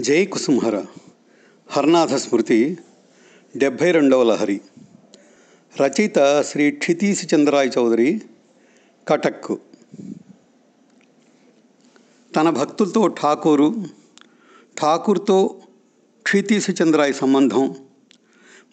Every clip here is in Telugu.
జై కుసుంహర హర్నాథ స్మృతి డెబ్భై రెండవ లహరి. రచయిత శ్రీ క్షితీశ చంద్రాయ్ చౌదరి కటక్. తన భక్తులతో ఠాకూరు ఠాకూర్తో క్షితీశ చంద్రాయ్ సంబంధం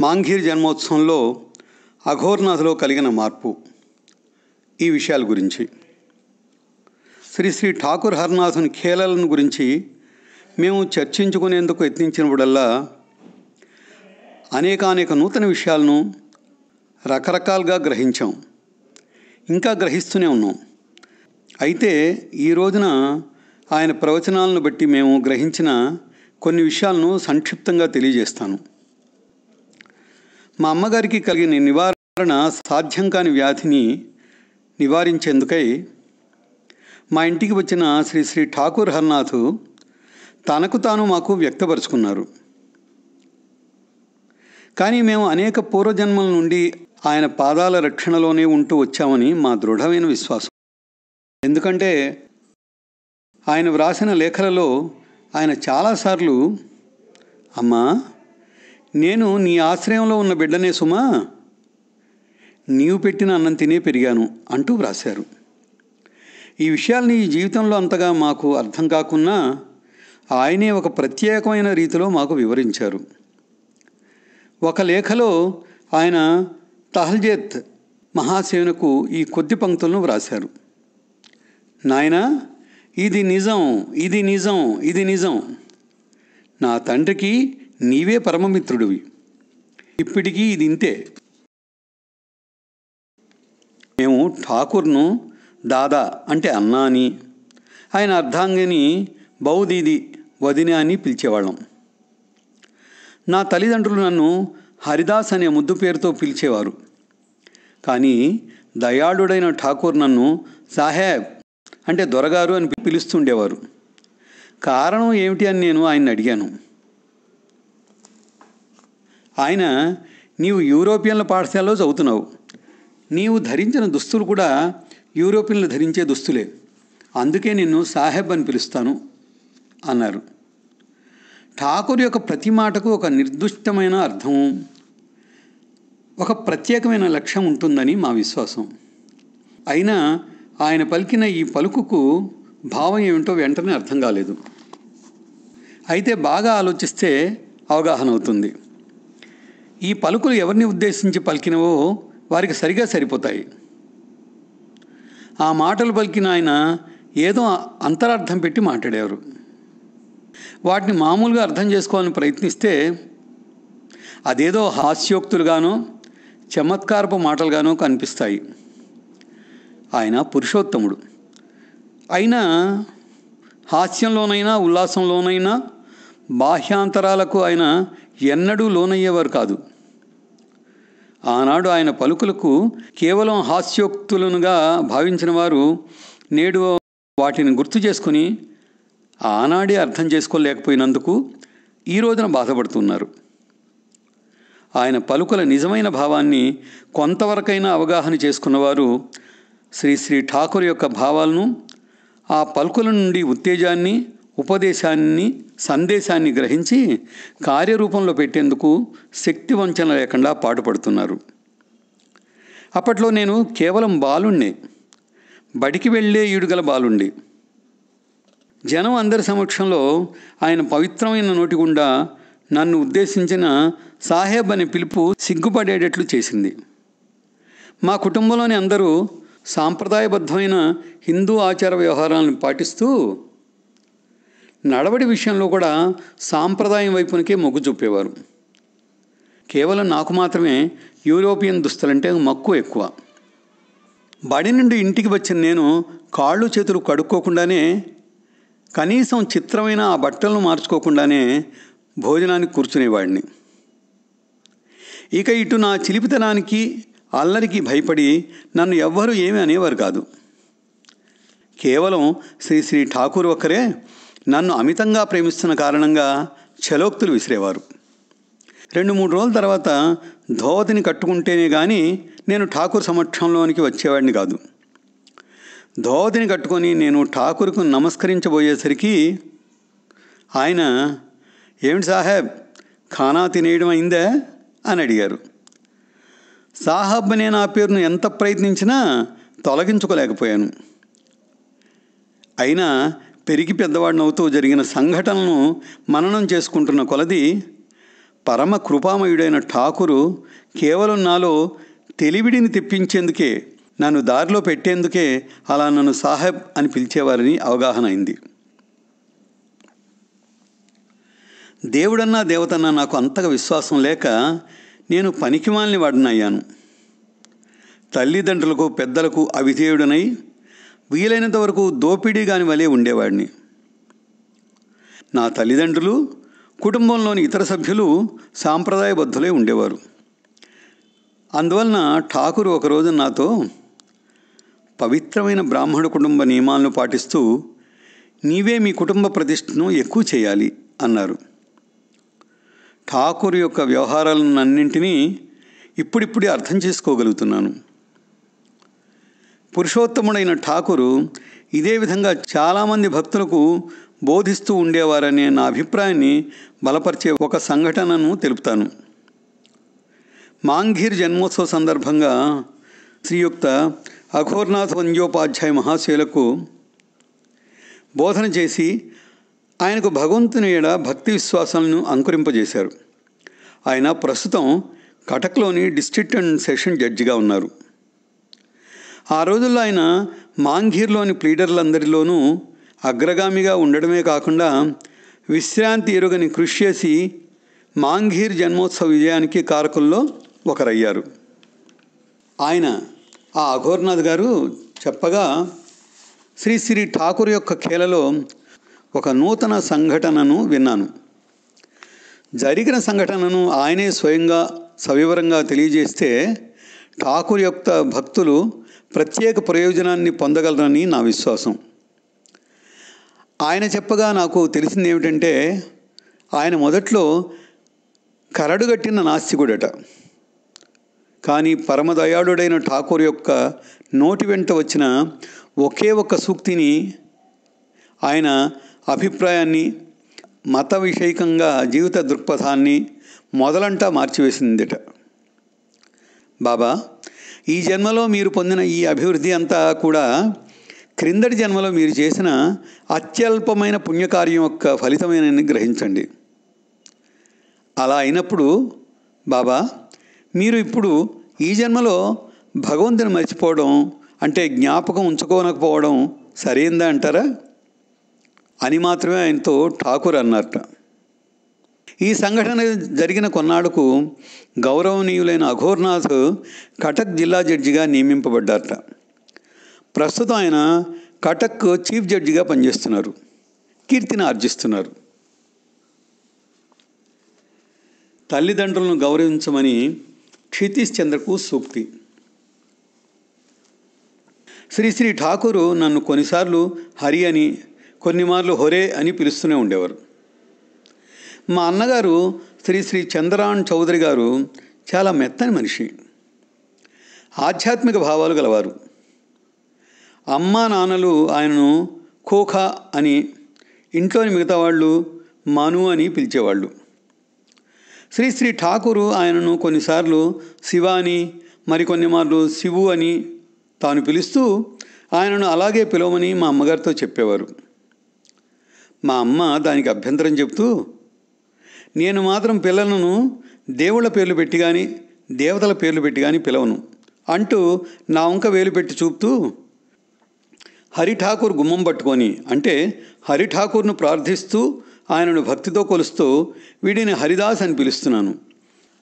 మాంఘీర్ జన్మోత్సవంలో అఘోర్నాథ్లో కలిగిన మార్పు. ఈ విషయాల గురించి. శ్రీ శ్రీ ఠాకూర్ హర్నాథుని ఖేళలను గురించి మేము చర్చించుకునేందుకు యత్నించినప్పుడల్లా అనేకానేక నూతన విషయాలను రకరకాలుగా గ్రహించాం. ఇంకా గ్రహిస్తూనే ఉన్నాం. అయితే ఈ రోజున ఆయన ప్రవచనాలను బట్టి మేము గ్రహించిన కొన్ని విషయాలను సంక్షిప్తంగా తెలియజేస్తాను. మా అమ్మగారికి కలిగిన నివారణ సాధ్యం కాని వ్యాధిని నివారించేందుకై మా ఇంటికి వచ్చిన శ్రీ శ్రీ ఠాకూర్ హర్నాథ్ తనకు తాను మాకు వ్యక్తపరుచుకున్నారు. కానీ మేము అనేక పూర్వజన్మల నుండి ఆయన పాదాల రక్షణలోనే ఉంటూ వచ్చామని మా దృఢమైన విశ్వాసం. ఎందుకంటే ఆయన వ్రాసిన లేఖలలో ఆయన చాలాసార్లు అమ్మా నేను నీ ఆశ్రయంలో ఉన్న బిడ్డనే సుమా నీవు పెట్టిన అన్నం తినే పెరిగాను అంటూ వ్రాశారు. ఈ విషయాల్ని ఈ జీవితంలో అంతగా మాకు అర్థం కాకున్నా ఆయనే ఒక ప్రత్యేకమైన రీతిలో మాకు వివరించారు. ఒక లేఖలో ఆయన తహల్జేత్ మహాసేనకు ఈ కొద్ది పంక్తులను వ్రాశారు. నాయన ఇది నిజం ఇది నిజం ఇది నిజం. నా తండ్రికి నీవే పరమమిత్రుడివి. ఇప్పటికీ ఇది ఇంతే మేము ఠాకూర్ను దాదా అంటే అన్నా అని ఆయన అర్ధాంగిని బౌదీది వదిన అని పిలిచేవాళ్ళం. నా తల్లిదండ్రులు నన్ను హరిదాస్ అనే ముద్దు పేరుతో పిలిచేవారు. కానీ దయాళుడైన ఠాకూర్ నన్ను సాహెబ్ అంటే దొరగారు అని పిలుస్తుండేవారు. కారణం ఏమిటి అని నేను ఆయన అడిగాను. ఆయన నీవు యూరోపియన్ల పాఠశాలలో చదువుతున్నావు. నీవు ధరించిన దుస్తులు కూడా యూరోపియన్లు ధరించే దుస్తులే. అందుకే నిన్ను సాహెబ్ అని పిలుస్తాను. అన్నారు. ఠాకూర్ యొక్క ప్రతి మాటకు ఒక నిర్దిష్టమైన అర్థం ఒక ప్రత్యేకమైన లక్ష్యం ఉంటుందని మా విశ్వాసం. అయినా ఆయన పలికిన ఈ పలుకుకు భావం ఏమిటో వెంటనే అర్థం కాలేదు. అయితే బాగా ఆలోచిస్తే అవగాహన అవుతుంది. ఈ పలుకులు ఎవరిని ఉద్దేశించి పలికినవో వారికి సరిగా సరిపోతాయి. ఆ మాటలు పలికిన ఆయన ఏదో అంతరార్థం పెట్టి మాట్లాడారు. వాటిని మామూలుగా అర్థం చేసుకోవాలని ప్రయత్నిస్తే అదేదో హాస్యోక్తులుగానో చమత్కారపు మాటలుగానో కనిపిస్తాయి. ఆయన పురుషోత్తముడు. అయినా హాస్యంలోనైనా ఉల్లాసంలోనైనా బాహ్యాంతరాలకు ఆయన ఎన్నడూ లోనయ్యేవారు కాదు. ఆనాడు ఆయన పలుకులకు కేవలం హాస్యోక్తులనుగా భావించిన వారు నేడు వాటిని గుర్తు చేసుకుని ఆనాడే అర్థం చేసుకోలేకపోయినందుకు ఈ రోజున బాధపడుతున్నారు. ఆయన పలుకుల నిజమైన భావాన్ని కొంతవరకైనా అవగాహన చేసుకున్నవారు శ్రీ శ్రీ ఠాకూర్ యొక్క భావాలను ఆ పలుకుల నుండి ఉత్తేజాన్ని ఉపదేశాన్ని సందేశాన్ని గ్రహించి కార్యరూపంలో పెట్టేందుకు శక్తి వంచన లేకుండా పాటుపడుతున్నారు. అప్పట్లో నేను కేవలం బాలుణ్ణి. బడికి వెళ్ళే ఈడుగల బాలుండి. జనం అందరి సమక్షంలో ఆయన పవిత్రమైన నోటి గుండా నన్ను ఉద్దేశించిన సాహెబ్ అనే పిలుపు సిగ్గుపడేటట్లు చేసింది. మా కుటుంబంలోని అందరూ సాంప్రదాయబద్ధమైన హిందూ ఆచార వ్యవహారాలను పాటిస్తూ నడవడి విషయంలో కూడా సాంప్రదాయం వైపునకే మొగ్గు చూపేవారు. కేవలం నాకు మాత్రమే యూరోపియన్ దుస్తులంటే మక్కువ ఎక్కువ. బడి నుండి ఇంటికి వచ్చిన నేను కాళ్ళు చేతులు కడుక్కోకుండానే కనీసం చిత్రమైన ఆ బట్టలను మార్చుకోకుండానే భోజనానికి కూర్చునేవాడిని. ఇక ఇటు నా చిలిపితనానికి అల్లరికి భయపడి నన్ను ఎవ్వరూ ఏమీ అనేవారు కాదు. కేవలం శ్రీ శ్రీ ఠాకూర్ ఒక్కరే నన్ను అమితంగా ప్రేమిస్తున్న కారణంగా చలోక్తులు విసిరేవారు. రెండు మూడు రోజుల తర్వాత ధోవతిని కట్టుకుంటేనే కానీ నేను ఠాకూర్ సమక్షంలోనికి వచ్చేవాడిని కాదు. ధోవతిని కట్టుకొని నేను ఠాకూర్కు నమస్కరించబోయేసరికి ఆయన ఏమిటి సాహెబ్ ఖానా తినేయడం అయిందా? అని అడిగారు. సాహబ్ అనే నా పేరును ఎంత ప్రయత్నించినా తొలగించుకోలేకపోయాను. అయినా పెరిగి పెద్దవాడినవుతూ జరిగిన సంఘటనలను మననం చేసుకుంటున్న కొలది పరమ కృపామయుడైన ఠాకూరు కేవలం నాలో తెలివిడిని తెప్పించేందుకే నన్ను దారిలో పెట్టేందుకే అలా నన్ను సాహెబ్ అని పిలిచేవారని అవగాహన అయింది. దేవుడన్నా దేవతన్నా నాకు అంతగా విశ్వాసం లేక నేను పనికిమాలిని వాడినయ్యాను తల్లిదండ్రులకు పెద్దలకు అవిధేయుడనై వీలైనంత వరకు దోపిడీ కాని వలె ఉండేవాడిని. నా తల్లిదండ్రులు కుటుంబంలోని ఇతర సభ్యులు సాంప్రదాయబద్ధులై ఉండేవారు. అందువలన ఠాకూర్ ఒకరోజు నాతో పవిత్రమైన బ్రాహ్మణ కుటుంబ నియమాలను పాటిస్తూ నీవే మీ కుటుంబ ప్రతిష్టను ఎక్కువ చేయాలి అన్నారు. ఠాకూర్ యొక్క వ్యవహారాలన్నింటినీ ఇప్పుడిప్పుడే అర్థం చేసుకోగలుగుతున్నాను. పురుషోత్తముడైన ఠాకూరు ఇదే విధంగా చాలామంది భక్తులకు బోధిస్తూ ఉండేవారనే నా అభిప్రాయాన్ని బలపరిచే ఒక సంఘటనను తెలుపుతాను. మాంఘీర్ జన్మోత్సవ సందర్భంగా శ్రీయుక్త అఘోర్నాథ్ వంద్యోపాధ్యాయ మహాశయులకు బోధన చేసి ఆయనకు భగవంతుని ఏడ భక్తి విశ్వాసాలను అంకురింపజేశారు. ఆయన ప్రస్తుతం కటక్లోని డిస్ట్రిక్ట్ అండ్ సెషన్ జడ్జిగా ఉన్నారు. ఆ రోజుల్లో ఆయన మాంఘీర్లోని ప్లీడర్లందరిలోనూ అగ్రగామిగా ఉండడమే కాకుండా విశ్రాంతి ఎరుగని కృషి చేసి మాంఘీర్ జన్మోత్సవ విజయానికి కారకుల్లో ఒకరయ్యారు. ఆయన ఆ అఘోర్నాథ్ గారు చెప్పగా శ్రీ శ్రీ ఠాకూర్ యొక్క ఖేలలో ఒక నూతన సంఘటనను విన్నాను. జరిగిన సంఘటనను ఆయనే స్వయంగా సవివరంగా తెలియజేస్తే ఠాకూర్ యొక్క భక్తులు ప్రత్యేక ప్రయోజనాన్ని పొందగలరని నా విశ్వాసం. ఆయన చెప్పగా నాకు తెలిసింది ఏమిటంటే ఆయన మొదట్లో కరడుగట్టిన నాస్తికుడట. కానీ పరమదయాళుడైన ఠాకూర్ యొక్క నోటి వెంట వచ్చిన ఒకే ఒక సూక్తిని ఆయన అభిప్రాయాన్ని మత విషయకంగా జీవిత దృక్పథాన్ని మొదలంటా మార్చివేసిందిట. బాబా ఈ జన్మలో మీరు పొందిన ఈ అభివృద్ధి అంతా కూడా క్రిందటి జన్మలో మీరు చేసిన అత్యల్పమైన పుణ్యకార్యం యొక్క ఫలితమేనని గ్రహించండి. అలా అయినప్పుడు బాబా మీరు ఇప్పుడు ఈ జన్మలో భగవంతుని మర్చిపోవడం అంటే జ్ఞాపకం ఉంచుకోనకపోవడం సరైందా అంటారా? అని మాత్రమే ఆయనతో ఠాకూర్ అన్నారట. ఈ సంఘటన జరిగిన కొన్నాళ్ళకు గౌరవనీయులైన అఘోర్నాథ్ కటక్ జిల్లా జడ్జిగా నియమింపబడ్డారట. ప్రస్తుతం ఆయన కటక్ చీఫ్ జడ్జిగా పనిచేస్తున్నారు. కీర్తిని ఆర్జిస్తున్నారు. తల్లిదండ్రులను గౌరవించమని క్షితీష్ చంద్రకు సూక్తి. శ్రీ శ్రీ ఠాకూరు నన్ను కొన్నిసార్లు హరి అని కొన్నిమార్లు హొరే అని పిలుస్తూనే ఉండేవారు. మా అన్నగారు శ్రీ శ్రీ చంద్రాన్ చౌదరి గారు చాలా మెత్తని మనిషి. ఆధ్యాత్మిక భావాలు గలవారు. అమ్మా నాన్నలు ఆయనను ఖోఖా అని ఇంట్లోని మిగతా వాళ్ళు మను అని పిలిచేవాళ్ళు. శ్రీశ్రీ ఠాకూరు ఆయనను కొన్నిసార్లు శివ అని మరికొన్ని మార్లు శివు అని తాను పిలుస్తూ ఆయనను అలాగే పిలవమని మా అమ్మగారితో చెప్పేవారు. మా అమ్మ దానికి అభ్యంతరం చెప్తూ నేను మాత్రం పిల్లలను దేవుళ్ళ పేర్లు పెట్టి కానీ దేవతల పేర్లు పెట్టి కానీ పిలవను అంటూ నా వంక వేలు పెట్టి చూపుతూ హరి ఠాకూర్ గుమ్మం పట్టుకొని అంటే హరిఠాకూర్ను ప్రార్థిస్తూ ఆయనను భక్తితో కొలుస్తూ వీడిని హరిదాస్ అని పిలుస్తున్నాను.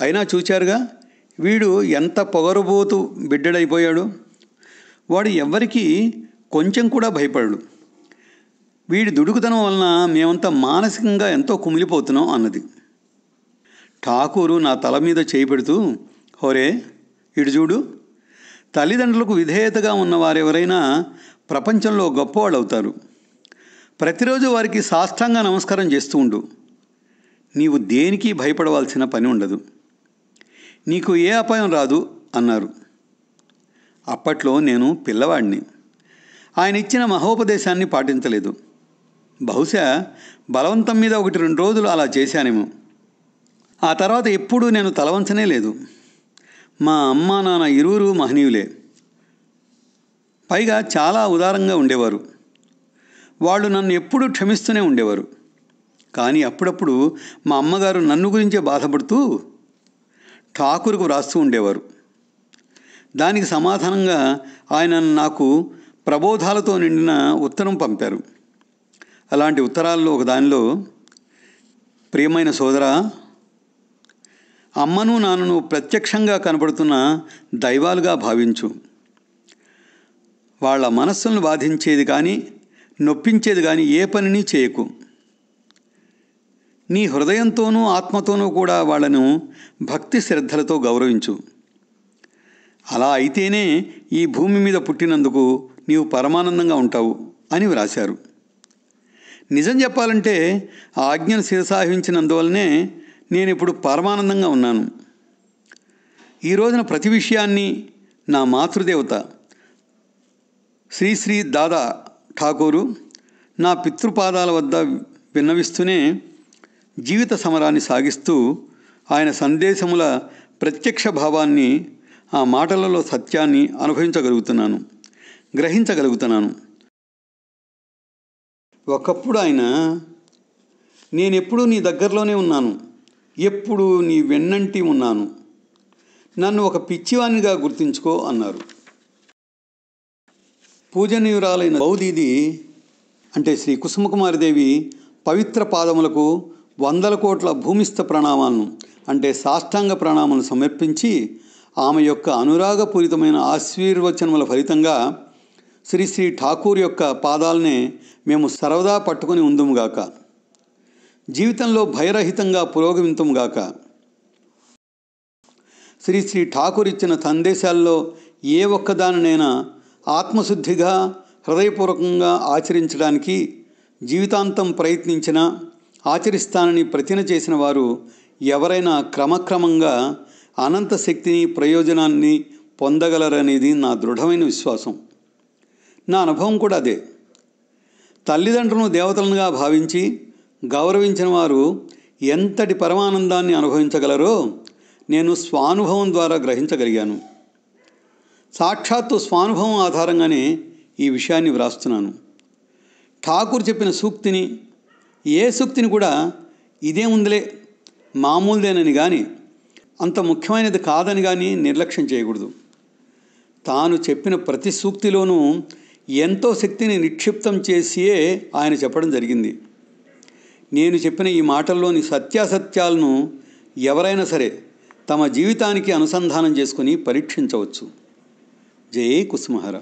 అయినా చూచారుగా వీడు ఎంత పొగరుబోతు బిడ్డడైపోయాడు? వాడు ఎవ్వరికీ కొంచెం కూడా భయపడడు. వీడి దుడుకుతనం వలన మేమంతా మానసికంగా ఎంతో కుమిలిపోతున్నాం అన్నది. ఠాకూరు నా తల మీద చేయి పెడుతూ హోరే ఇటు చూడు. తల్లిదండ్రులకు విధేయతగా ఉన్నవారెవరైనా ప్రపంచంలో గొప్పవాళ్ళు అవుతారు ప్రతిరోజు వారికి సాష్టాంగ నమస్కారం చేస్తూ ఉండు. నీవు దేనికి భయపడవలసిన పని ఉండదు. నీకు ఏ అపాయం రాదు అన్నారు. అప్పట్లో నేను పిల్లవాడిని. ఆయన ఇచ్చిన మహోపదేశాన్ని పాటించలేదు. బహుశా బలవంతం మీద ఒకటి రెండు రోజులు అలా చేశానేమో. ఆ తర్వాత ఎప్పుడూ నేను తలవంచనే లేదు. మా అమ్మ నాన్న ఇరువురు మహనీయులే. పైగా చాలా ఉదారంగా ఉండేవారు. వాళ్ళు నన్ను ఎప్పుడూ క్షమిస్తూనే ఉండేవారు. కానీ అప్పుడప్పుడు మా అమ్మగారు నన్ను గురించే బాధపడుతూ ఠాకూర్కు వ్రాస్తూ ఉండేవారు. దానికి సమాధానంగా ఆయన నాకు ప్రబోధాలతో నిండిన ఉత్తరం పంపారు. అలాంటి ఉత్తరాల్లో ఒక దానిలో ప్రియమైన సోదరా అమ్మను నాన్నను ప్రత్యక్షంగా కనపడుతున్న దైవాలుగా భావించు. వాళ్ళ మనస్సులను బాధించేది కానీ నొప్పించేది కానీ ఏ పనిని చేయకు. నీ హృదయంతోనూ ఆత్మతోనూ కూడా వాళ్ళను భక్తి శ్రద్ధలతో గౌరవించు. అలా అయితేనే ఈ భూమి మీద పుట్టినందుకు నీవు పరమానందంగా ఉంటావు అని వ్రాశారు. నిజం చెప్పాలంటే ఆ ఆజ్ఞను శిరసాహించినందువల్లనే నేను ఇప్పుడు పరమానందంగా ఉన్నాను. ఈ రోజున ప్రతి విషయాన్ని నా మాతృదేవత శ్రీశ్రీ దాదా ఠాకూరు నా పితృపాదాల వద్ద విన్నవిస్తూనే జీవిత సమరాన్ని సాగిస్తూ ఆయన సందేశముల ప్రత్యక్ష భావాన్ని ఆ మాటలలో సత్యాన్ని అనుభవించగలుగుతున్నాను గ్రహించగలుగుతున్నాను. ఒకప్పుడు ఆయన నేనెప్పుడూ నీ దగ్గరలోనే ఉన్నాను ఎప్పుడు నీ వెన్నంటి ఉన్నాను నన్ను ఒక పిచ్చివానిగా గుర్తించుకో అన్నారు. పూజనీయురాలైన బౌదీది అంటే శ్రీ కుసుమకుమారిదేవి పవిత్ర పాదములకు వందల కోట్ల భూమిస్థ ప్రణామాలను అంటే సాష్టాంగ ప్రణామాలను సమర్పించి ఆమె యొక్క అనురాగపూరితమైన ఆశీర్వచనముల ఫలితంగా శ్రీ శ్రీ ఠాకూర్ యొక్క పాదాలనే మేము సర్వదా పట్టుకుని ఉందుముగాక జీవితంలో భయరహితంగా పురోగమింతుముగాక శ్రీ శ్రీ ఠాకూర్ ఇచ్చిన సందేశాల్లో ఏ ఒక్కదానినైనా ఆత్మశుద్ధిగా హృదయపూర్వకంగా ఆచరించడానికి జీవితాంతం ప్రయత్నించినా ఆచరిస్తానని ప్రతిన చేసిన వారు ఎవరైనా క్రమక్రమంగా అనంత శక్తిని ప్రయోజనాన్ని పొందగలరనేది నా దృఢమైన విశ్వాసం. నా అనుభవం కూడా అదే. తల్లిదండ్రులను దేవతలనుగా భావించి గౌరవించిన వారు ఎంతటి పరమానందాన్ని అనుభవించగలరో నేను స్వానుభవం ద్వారా గ్రహించగలిగాను. సాక్షాత్తు స్వానుభవం ఆధారంగానే ఈ విషయాన్ని వ్రాస్తున్నాను. ఠాకూర్ చెప్పిన సూక్తిని ఏ సూక్తిని కూడా ఇదే ఉందిలే మామూలుదేనని కానీ అంత ముఖ్యమైనది కాదని కానీ నిర్లక్ష్యం చేయకూడదు. తాను చెప్పిన ప్రతి సూక్తిలోనూ ఎంతో శక్తిని నిక్షిప్తం చేసియే ఆయన చెప్పడం జరిగింది. నేను చెప్పిన ఈ మాటల్లోని సత్యాసత్యాలను ఎవరైనా సరే తమ జీవితానికి అనుసంధానం చేసుకుని పరీక్షించవచ్చు. జై కుసుమహర